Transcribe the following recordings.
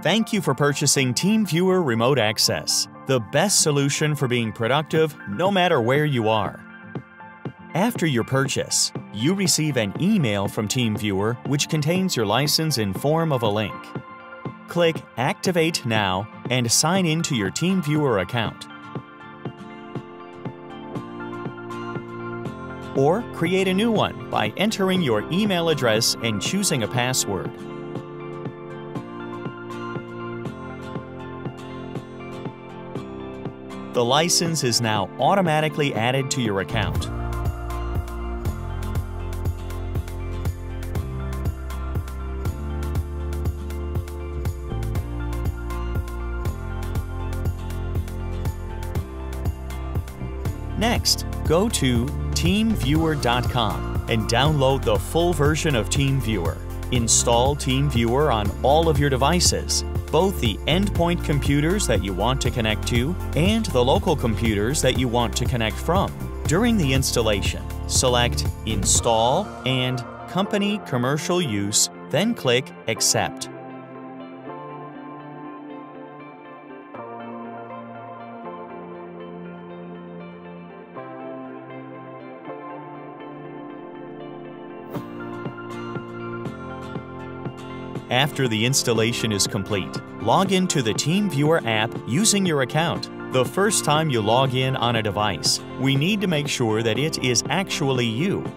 Thank you for purchasing TeamViewer Remote Access, the best solution for being productive no matter where you are. After your purchase, you receive an email from TeamViewer which contains your license in form of a link. Click Activate Now and sign in to your TeamViewer account. Or create a new one by entering your email address and choosing a password. The license is now automatically added to your account. Next, go to TeamViewer.com and download the full version of TeamViewer. Install TeamViewer on all of your devices, both the endpoint computers that you want to connect to and the local computers that you want to connect from. During the installation, select Install and Company Commercial Use, then click Accept. After the installation is complete, log into the TeamViewer app using your account. The first time you log in on a device, we need to make sure that it is actually you.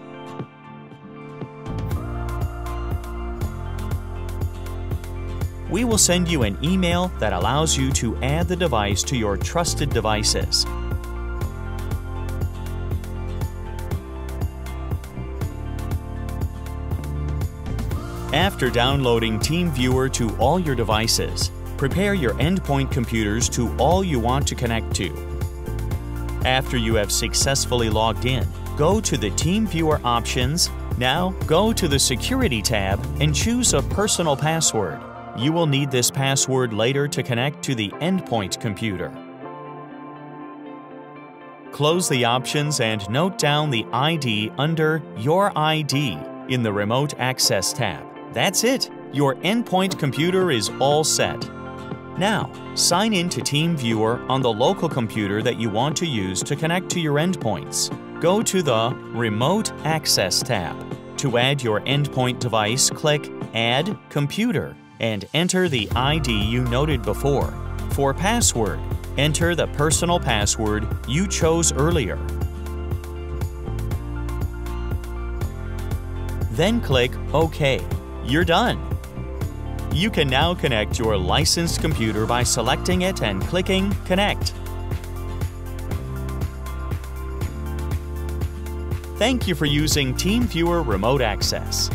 We will send you an email that allows you to add the device to your trusted devices. After downloading TeamViewer to all your devices, prepare your endpoint computers to all you want to connect to. After you have successfully logged in, go to the TeamViewer options. Now, go to the Security tab and choose a personal password. You will need this password later to connect to the endpoint computer. Close the options and note down the ID under Your ID in the Remote Access tab. That's it! Your endpoint computer is all set. Now, sign in to TeamViewer on the local computer that you want to use to connect to your endpoints. Go to the Remote Access tab. To add your endpoint device, click Add Computer and enter the ID you noted before. For password, enter the personal password you chose earlier. Then click OK. You're done. You can now connect your licensed computer by selecting it and clicking Connect. Thank you for using TeamViewer Remote Access.